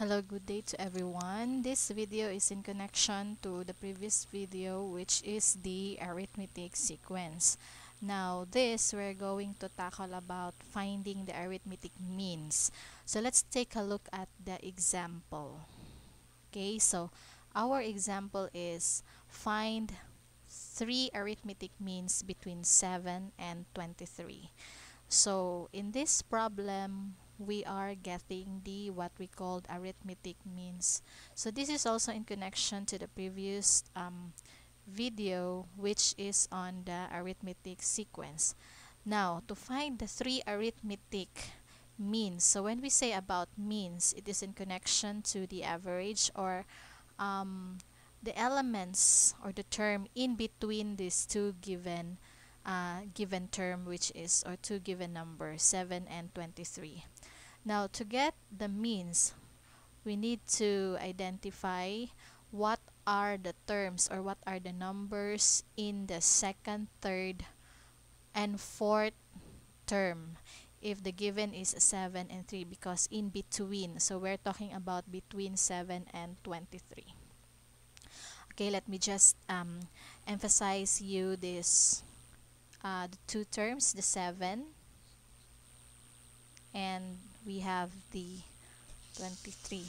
Hello, good day to everyone. This video is in connection to the previous video which is the arithmetic sequence. Now this we're going to tackle about finding the arithmetic means. So let's take a look at the example. Okay, so our example is find three arithmetic means between 7 and 23. So in this problem, we are getting the what we called arithmetic means. So this is also in connection to the previous um, video which is on the arithmetic sequence. Now, to find the three arithmetic means, so when we say about means, it is in connection to the average or um, the elements or the term in between these two given uh, given term which is or two given numbers 7 and 23 now to get the means we need to identify what are the terms or what are the numbers in the second third and fourth term if the given is 7 and 3 because in between. So we're talking about between 7 and 23 okay let me just um, emphasize you this uh, the two terms the 7 and we have the 23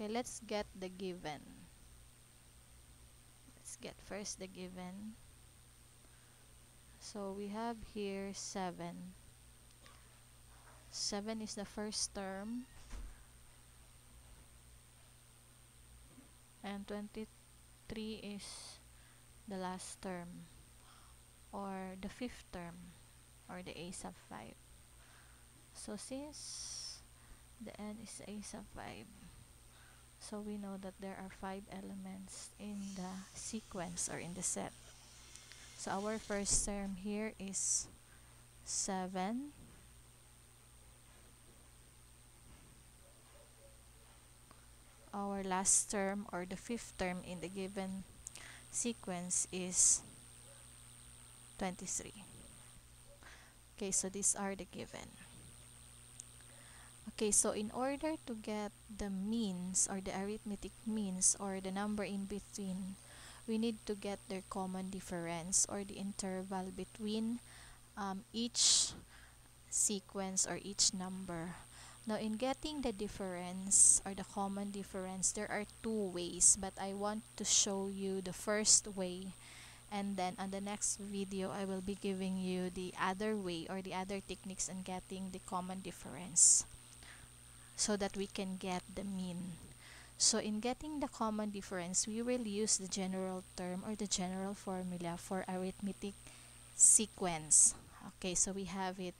Okay, let's get the given. Let's get first the given. So we have here 7. 7 is the first term. And 23 is the last term. Or the fifth term. Or the a sub 5. So since the n is a sub 5, so we know that there are five elements in the sequence or in the set. So our first term here is 7. Our last term or the fifth term in the given sequence is 23. Okay, so these are the given. Okay, so in order to get the means or the arithmetic means or the number in between, we need to get their common difference or the interval between um, each sequence or each number. Now, in getting the difference or the common difference, there are two ways, but I want to show you the first way and then on the next video I will be giving you the other way or the other techniques in getting the common difference so that we can get the mean. So in getting the common difference, we will use the general term or the general formula for arithmetic sequence. Okay, so we have it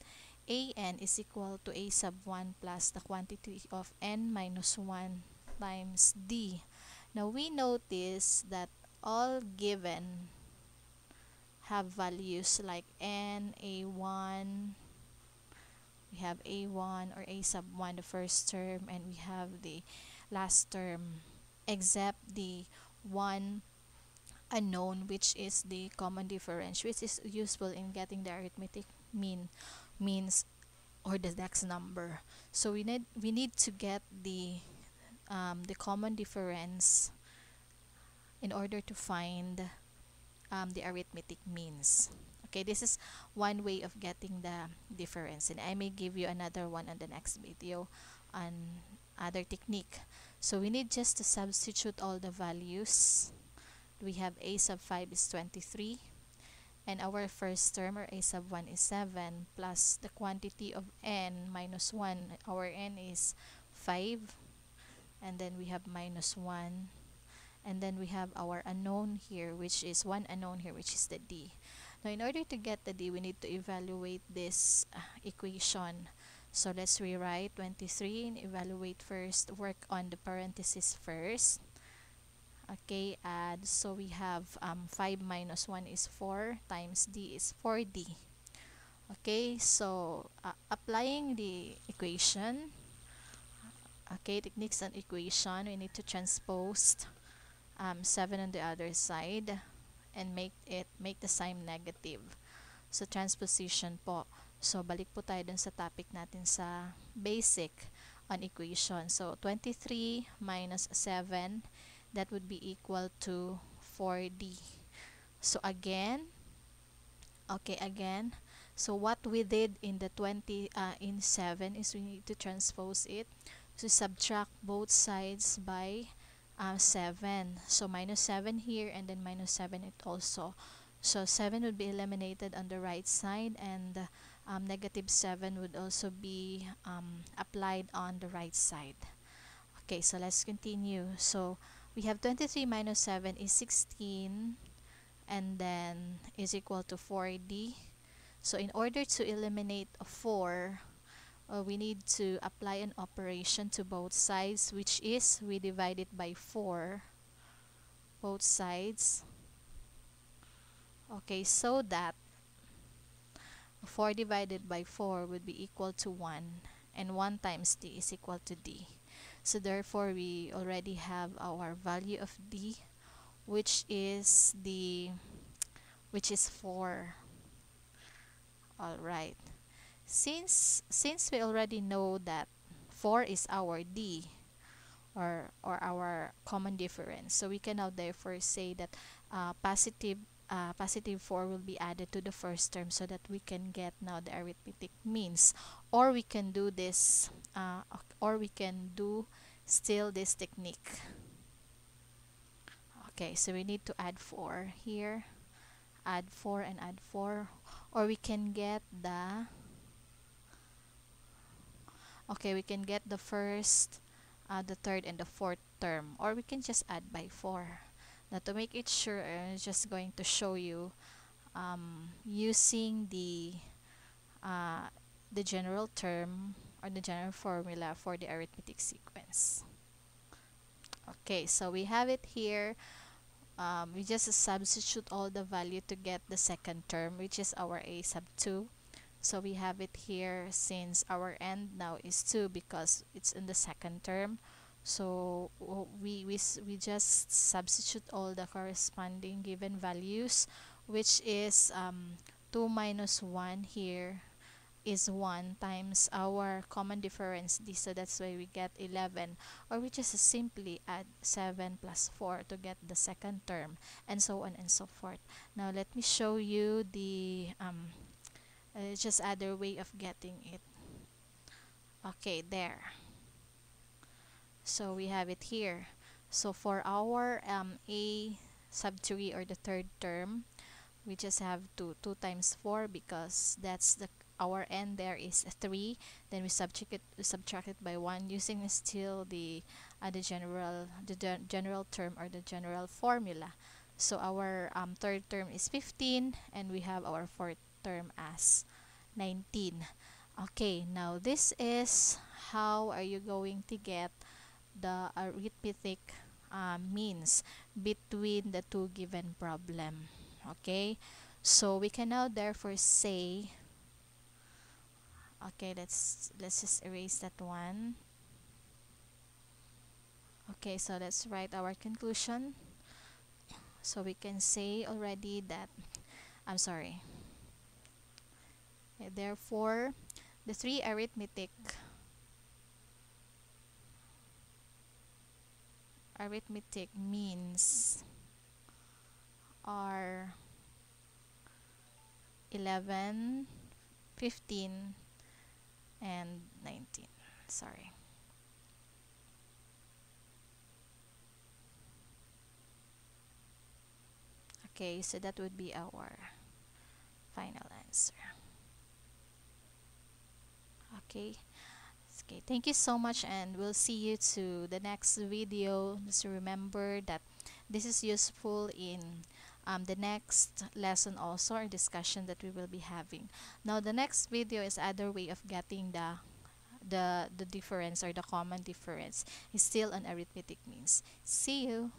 an is equal to a sub 1 plus the quantity of n minus 1 times d. Now we notice that all given have values like n, a1, we have a1 or a sub 1 the first term and we have the last term except the one unknown which is the common difference which is useful in getting the arithmetic mean means or the next number. So we need we need to get the um, the common difference in order to find um, the arithmetic means. Okay this is one way of getting the difference. And I may give you another one on the next video on other technique. So we need just to substitute all the values. We have a sub 5 is 23 and our first term or a sub 1 is 7 plus the quantity of n minus 1 our n is 5 and then we have minus 1 and then we have our unknown here which is one unknown here which is the d now, in order to get the d, we need to evaluate this uh, equation. So, let's rewrite 23 and evaluate first. Work on the parenthesis first. Okay, add. So, we have um, 5 minus 1 is 4 times d is 4d. Okay, so uh, applying the equation, okay techniques and equation we need to transpose um, 7 on the other side and make it make the sign negative so transposition po so balik po tayo dun sa topic natin sa basic on equation so 23 minus 7 that would be equal to 4d so again okay again. So what we did in the 20 uh, in 7 is we need to transpose it to subtract both sides by uh, 7 so minus 7 here and then minus 7 it also. So 7 would be eliminated on the right side and um, negative 7 would also be um, applied on the right side. Okay so let's continue. So we have 23 minus 7 is 16 and then is equal to 4d so in order to eliminate a 4 uh, we need to apply an operation to both sides which is we divide it by 4 both sides. Okay so that 4 divided by 4 would be equal to 1 and 1 times d is equal to d so therefore we already have our value of d which is the which is 4 all right since since we already know that 4 is our d or or our common difference so we can now therefore say that uh, positive uh, positive 4 will be added to the first term so that we can get now the arithmetic means. Or we can do this uh, or we can do still this technique. Okay so we need to add 4 here add 4 and add 4 or we can get the okay we can get the first uh, the third and the fourth term. Or we can just add by 4 now to make it sure I'm just going to show you um, using the uh, the general term or the general formula for the arithmetic sequence. Okay so we have it here. Um, we just substitute all the value to get the second term which is our a sub 2 so we have it here since our end now is 2 because it's in the second term so we, we, we just substitute all the corresponding given values which is um, 2 minus 1 here is 1 times our common difference d so that's why we get 11 or we just simply add 7 plus 4 to get the second term and so on and so forth. Now let me show you the um, uh, just other way of getting it. Okay there so we have it here. So for our um, a sub 3 or the third term we just have to 2 times 4 because that's the our n there is 3 then we subtract it subtract it by 1 using still the uh, the general the general term or the general formula. So our um, third term is 15 and we have our fourth term as 19 okay now this is how are you going to get the arithmetic uh, means between the two given problem okay? So we can now therefore say okay let's let's just erase that one. Okay so let's write our conclusion. So we can say already that I'm sorry. Therefore the three arithmetic arithmetic means are 11 15 and 19 sorry. Okay so that would be our final answer. Okay okay thank you so much and we'll see you to the next video. Just remember that this is useful in um, the next lesson also or discussion that we will be having. Now the next video is other way of getting the the the difference or the common difference. Is still an arithmetic means. See you